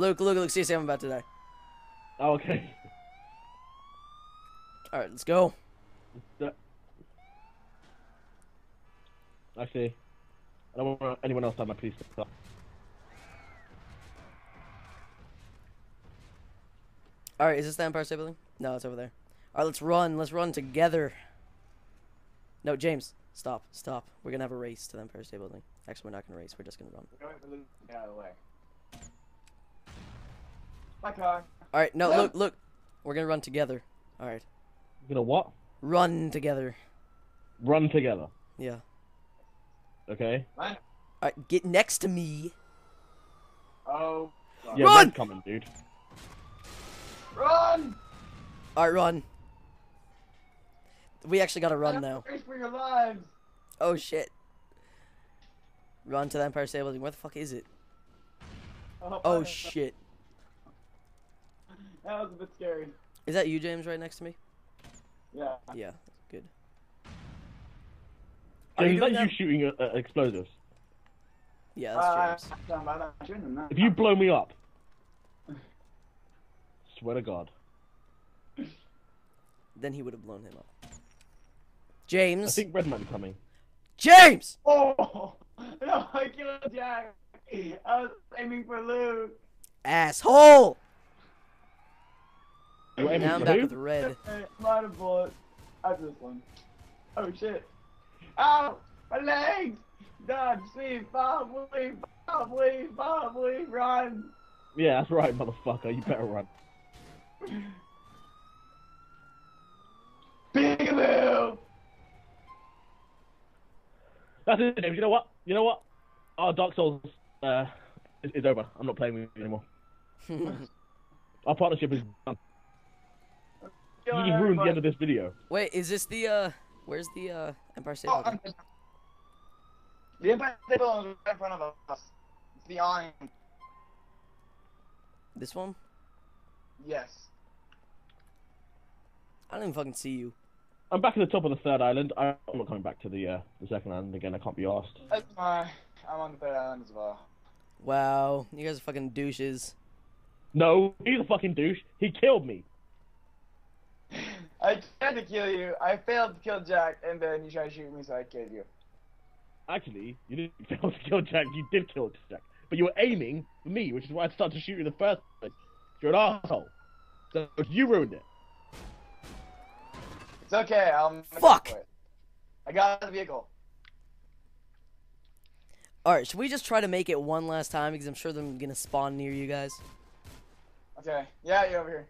Luke, Luke, Luke, seriously, I'm about to die. Oh, okay. Alright, let's go. Actually, I don't want anyone else to have my police car. Alright, is this the Empire State Building? No, it's over there. Alright, let's run. Let's run together. No, James, stop, stop. We're gonna have a race to the Empire State Building. Actually, we're not gonna race. We're just gonna run. Going for Luke to get out of the way. My car. Alright, no, No. look, look. We're gonna run together. Alright. you gonna what? Run together. Run together. Yeah. Okay. Mine. Alright, get next to me. Oh. fuck. Yeah, Run! Red's coming, dude. Run! Alright, run. We actually gotta run now. Race for your lives. Oh shit. Run to the Empire State Building. Where the fuck is it? Oh, oh shit. That was a bit scary. Is that you, James, right next to me? Yeah. Yeah, good. Are James, you is that you shooting uh, uh, explosives? Yeah, Uh, that's James. I'm not them now. If you blow me up, swear to God, Then he would have blown him up. James. I James. think Redman coming. James. Oh! No, I killed Jack. I was aiming for Luke. Asshole. You Now I'm for back who? with red. I'm out of bullets. After this one. Oh shit. Ow! My legs! Dodge, see, bob, weave, bob, weave, bob, weave, run! Yeah, that's right, motherfucker. You better run. Peekaboo! That's it, James. You know what? You know what? Our Dark Souls uh, is, is over. I'm not playing with you anymore. Our partnership is done. You Killing just ruined the end of this video. Wait, is this the uh? Where's the uh Empire State Oh, Building? I'm- the Empire State Building is right in front of us. It's the awning. This one? Yes. I don't even fucking see you. I'm back at the top of the third island. I- I'm not coming back to the uh, the second island again. I can't be asked. That's my. I'm on the third island as well. Wow, you guys are fucking douches. No, he's a fucking douche. He killed me. I tried to kill you. I failed to kill Jack, and then you tried to shoot me, so I killed you. Actually, you didn't fail to kill Jack. You did kill Jack, but you were aiming for me, which is why I started to shoot you in the first place. You're an asshole. So you ruined it. It's okay. I'll. make up Fuck. I got the vehicle. Alright, should we just try to make it one last time because I'm sure they're gonna spawn near you guys. Okay. Yeah, you're over here.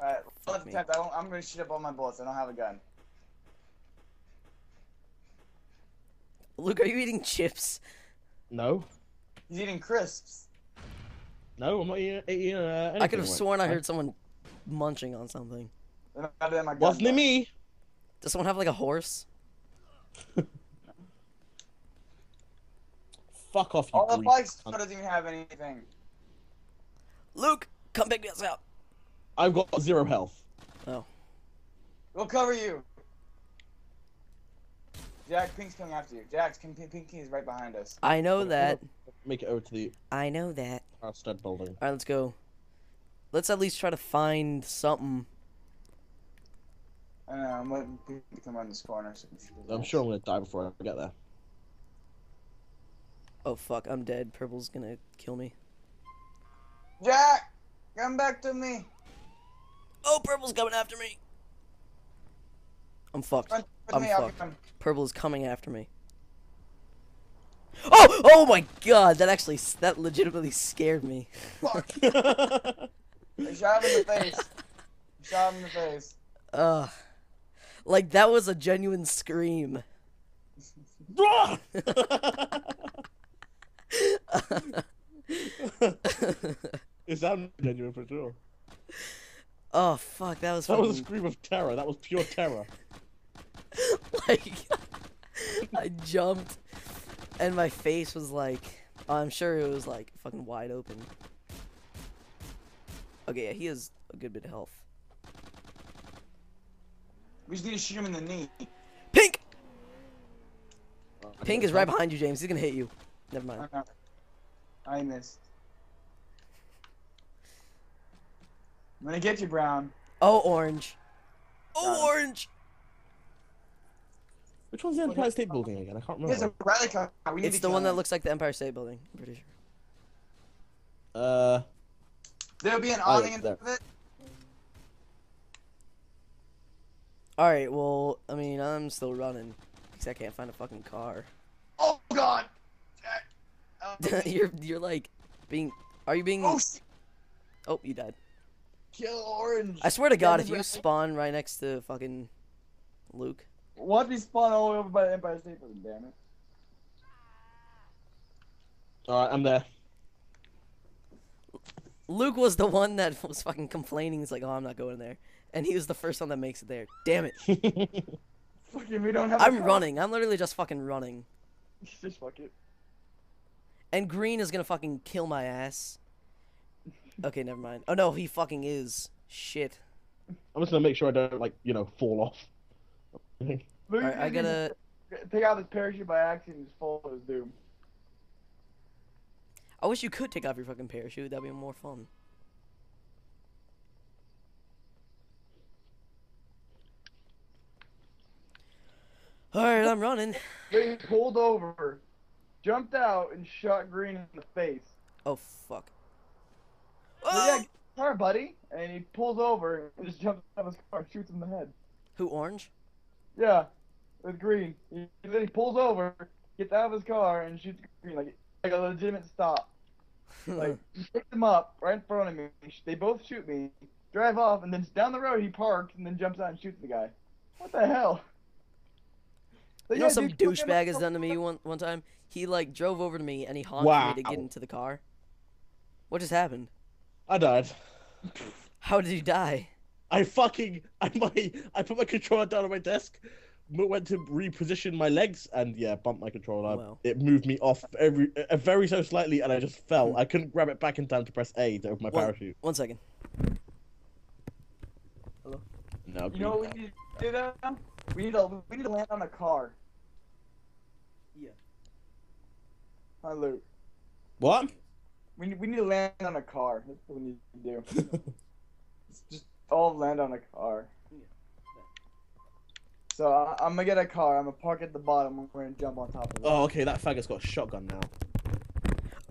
Alright, Fuck me. attempt. I don't, I'm gonna shoot up all my bullets. I don't have a gun. Luke, are you eating chips? No, He's eating crisps. no, I'm not eating. eating uh, anything I could have sworn I heard someone munching on something. They're not in my. Wasn't it me? Does someone have like a horse? Fuck off, you All the bikes cunt. doesn't even have anything. Luke, come pick us up. I've got zero health. Oh. We'll cover you. Jack, Pink's coming after you. Jack, Pink, Pink, Pink is right behind us. I know that. Make it over to the I know that. uh, stud building. Alright, let's go. Let's at least try to find something. I know, I'm waiting for Pink to come around this corner. So we should do I'm sure I'm gonna die before I get there. Oh fuck, I'm dead. Purple's gonna kill me. Jack, come back to me. Oh, Purple's coming after me. I'm fucked. Run I'm me. Fucked. come. Purple is coming after me. Oh! Oh my god! That actually, that legitimately scared me. Fuck. I shot him in the face. I shot him in the face. Ugh. Like, that was a genuine scream. is that genuine for sure. oh, fuck, that was That was a scream of terror. That was pure terror. like, I jumped, and my face was like, I'm sure it was like fucking wide open. Okay, yeah, he has a good bit of health. We just need to shoot him in the knee. Pink! Oh, Pink is right behind you, James. He's gonna hit you. Never mind. I missed. I'm gonna get you, Brown. Oh, orange. Got Oh, him. orange. Which one's the Empire State Building again? I can't Here's remember. a rally car. We need It's to the kill one that looks like the Empire State Building. I'm pretty sure. Uh, There'll be an Oh, yeah, awning in front of it. All right. Well, I mean, I'm still running because I can't find a fucking car. Oh God. Uh, you're you're like being. Are you being? oh. Oh, you died. Kill orange. I swear to God, if you spawn right next to fucking Luke, Watch me spawn all the way over by the Empire State Building. Damn it. all right, I'm there. Luke was the one that was fucking complaining. He's like, "Oh, I'm not going there," and he was the first one that makes it there. Damn it! Fucking, we don't have. a I'm car. running. I'm literally just fucking running. Just fuck it. And Green is gonna fucking kill my ass. Okay, never mind. Oh no, he fucking is. Shit. I'm just gonna make sure I don't like you know fall off. Luke, Alright, I gotta. take out this parachute by accident and just fall to his doom. I wish you could take off your fucking parachute. That'd be more fun. Alright, I'm running. They pulled over, jumped out, and shot Green in the face. Oh fuck. So, Oh! yeah, car, buddy. And he pulls over and just jumps out of his car, and shoots him in the head. Who orange? Yeah, with Green. He, then he pulls over, gets out of his car, and shoots Green like like a legitimate stop. Like he picks him up right in front of me. They both shoot me, drive off, and then down the road he parks and then jumps out and shoots the guy. What the hell? But You know some dude, douchebag has done to me one one time. He like drove over to me and he honked Wow. me to get into the car. What just happened? I died. How did you die? I fucking I my I put my controller down on my desk, m- went to reposition my legs, and yeah, bumped my controller. Wow. It moved me off every uh, very so slightly, and I just fell. I couldn't grab it back in time to press A to open my Well- parachute. One second. Hello. No, You know what we need to do though? We need to we need to land on a car. Yeah. Hi Luke. what? We need, we need to land on a car. That's what we need to do. Just all land on a car. So I, I'm gonna get a car. I'm gonna park at the bottom. We're gonna jump on top of it. Oh, okay, that faggot's got a shotgun now.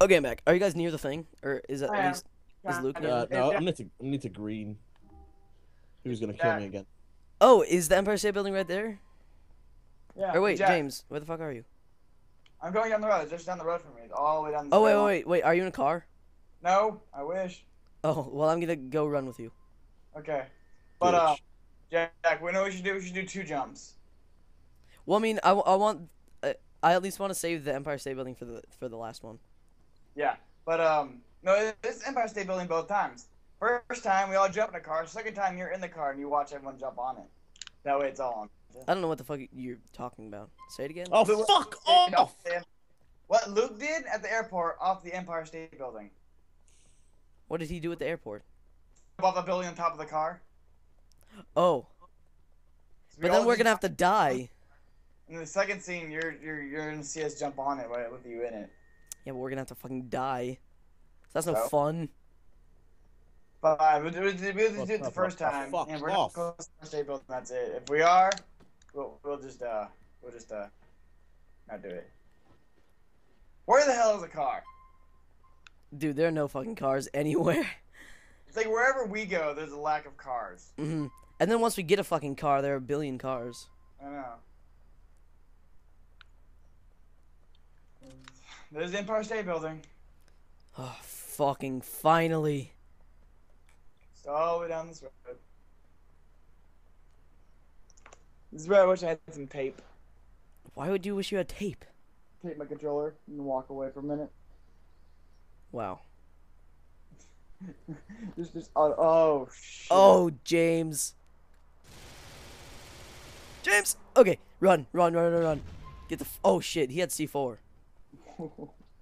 Okay, I'm back. Are you guys near the thing, or is that I at least? is Luke Uh, no, I'm near to I'm near to green. Who's gonna kill Jack. me again? Oh, is the Empire State Building right there? yeah, Or wait, Jack, James, where the fuck are you? I'm going down the road. It's just down the road from me. It's all the way down the road. Oh wait, wait, wait, wait. Are you in a car? No, I wish. Oh, well, I'm gonna go run with you. Okay. But uh, Bitch. Jack, we know what we should do. We should do two jumps. Well, I mean, I, I want, uh, I at least want to save the Empire State Building for the for the last one. Yeah. But um, no, it's Empire State Building both times. First time we all jump in a car. Second time you're in the car and you watch everyone jump on it. That way it's all on. I don't know what the fuck you're talking about. Say it again. Oh fuck Off off! What Luke did at the airport off the Empire State Building. What did he do at the airport? Above the building on top of the car. Oh, So but then we're gonna have to die. In the second scene, you're you're you're gonna see us jump on it right, with you in it. Yeah, but we're gonna have to fucking die. That's no So? fun. But uh, we'll, do- we'll, we'll just it the first fuck, time, fuck and we're off. not close to the state building. That's it. If we are, we'll we'll just uh we'll just uh not do it. Where the hell is the car? Dude, there are no fucking cars anywhere. It's like wherever we go, there's a lack of cars. hmm And then once we get a fucking car, there are a billion cars. I know. There's the Empire State Building. Oh, fucking finally. It's all the way down this road. This is where I wish I had some tape. Why would you wish you had tape? Tape my controller and walk away for a minute. Wow. just, just, oh, oh shit. Oh, James. James. Okay, run, run, run, run, run. Get the. F- oh shit, he had C4.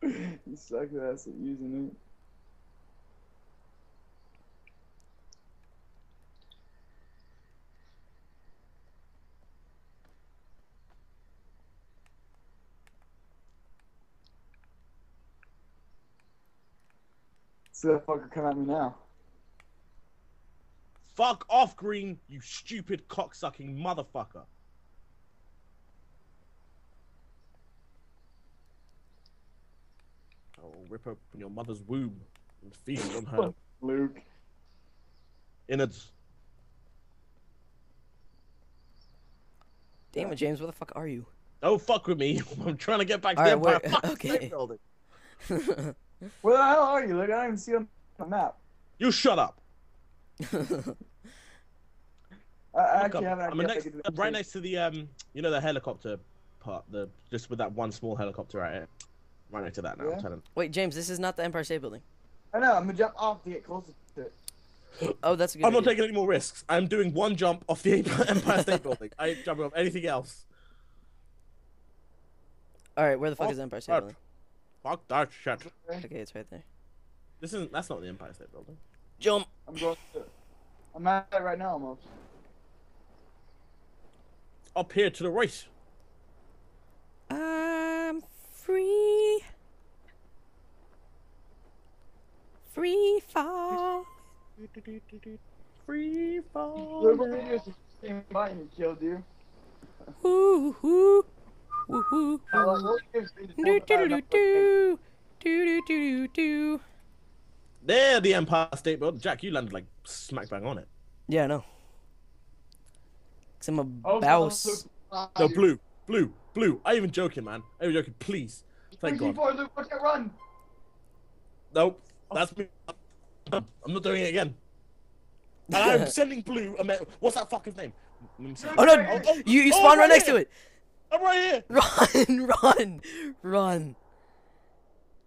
you suck ass at using it. See that fucker come at me now. Fuck off, Green, you stupid cocksucking motherfucker. I will rip open your mother's womb and feed on her Luke. innards. Damn it, James, where the fuck are you? Don't fuck with me. I'm trying to get back to Alright, the Empire where- fucking okay. State Building. Where the hell are you, Luke? I don't even see you on the map. You shut up. I, I actually up. have an I'm idea. next, if I could do right next to the um, you know the helicopter part, the just with that one small helicopter right here. Right next to that now. Yeah. I'm telling. Wait, James, this is not the Empire State Building. I know. I'm gonna jump off to get closer to it. Oh, that's a good I'm not taking any more risks. I'm doing one jump off the Empire State Building. I ain't jumping off anything else. Alright, where the fuck Oh, is the Empire State fuck. Building? Fuck that shit. Okay, it's right there. This isn't. That's not the Empire State Building. Jump! I'm going to. I'm at it right now almost. Up here to the right. I'm free. Free fall. Free fall. what did you? Just came by and he killed you. Woo hoo. Woo hoo. I was like, what do do? Do do do do. Do do do do. There, the Empire State Building. Jack, you landed like smack bang on it. Yeah, I know. Cause oh, I'm a Oh, bouse. No, blue, blue, blue. I even joking, man. I even joking. Please, thank Three, God. four, Luke, run. Nope, that's me. I'm not doing it again. And I'm sending blue a me- What's that fucking name? Let me see. Oh no! Oh, oh, You you oh, spawn right right next to it. I'm right here. Run, run, run.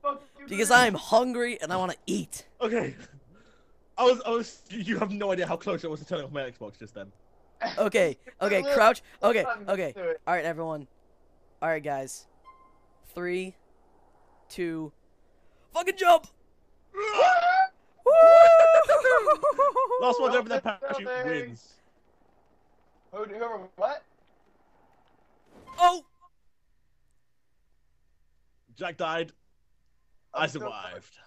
Fuck you, Because I'm hungry and I want to eat. Okay. I was, I was. You you have no idea how close I was to turning off my Xbox just then. Okay, okay, crouch. Okay, okay. All right, everyone. All right, guys. Three, two, fucking jump! Last one Well, over there, that's parachute wins. Who, whoever, what? Oh! Jack died. I I'm still- survived.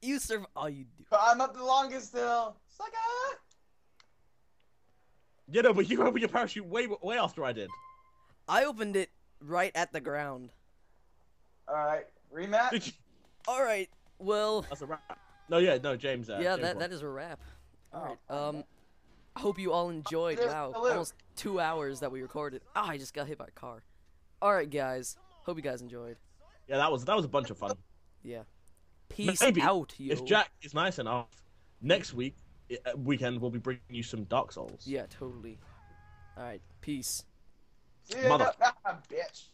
You surv. Oh, you do. I'm up the longest still. Sucker! Yeah, no, but you opened your parachute way, way after I did. I opened it right at the ground. Alright, rematch? You? All right. Well, That's a wrap. No, yeah, no, James. Uh, yeah, James that won. that is a wrap. All right. Oh, Um, I hope you all enjoyed. There's Wow, almost two hours that we recorded. Ah, I just got hit by a car. All right, guys. Hope you guys enjoyed. Yeah, that was that was a bunch of fun. Yeah. Peace Maybe out, yo. If Jack is nice enough, next week uh, weekend we'll be bringing you some Dark Souls. Yeah, totally. All right. Peace. See Mother- bitch.